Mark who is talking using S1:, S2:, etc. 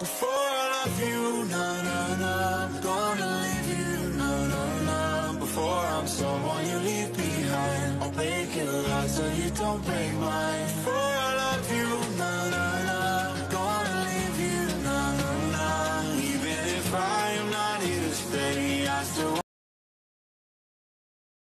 S1: Before I love you, na na na. Gonna leave you, na na na. Before I'm someone you leave behind. I'll break your heart so you don't break mine. Before I love you, na na na. Gonna leave you, na na na. Even if I am not here to stay.